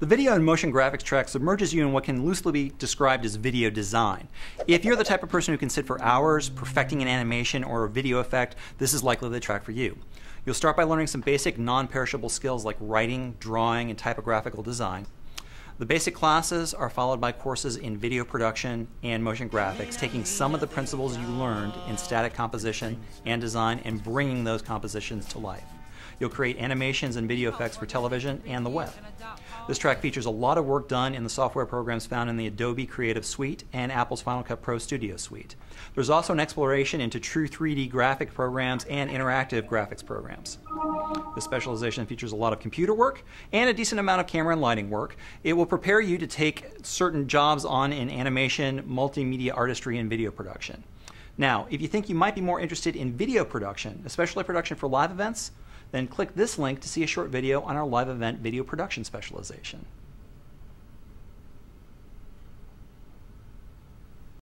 The video and motion graphics track submerges you in what can loosely be described as video design. If you're the type of person who can sit for hours perfecting an animation or a video effect, this is likely the track for you. You'll start by learning some basic non-perishable skills like writing, drawing, and typographical design. The basic classes are followed by courses in video production and motion graphics, taking some of the principles you learned in static composition and design and bringing those compositions to life. You'll create animations and video effects for television and the web. This track features a lot of work done in the software programs found in the Adobe Creative Suite and Apple's Final Cut Pro Studio Suite. There's also an exploration into true 3D graphic programs and interactive graphics programs. This specialization features a lot of computer work and a decent amount of camera and lighting work. It will prepare you to take certain jobs on in animation, multimedia artistry, and video production. Now, if you think you might be more interested in video production, especially production for live events, then click this link to see a short video on our live event video production specialization.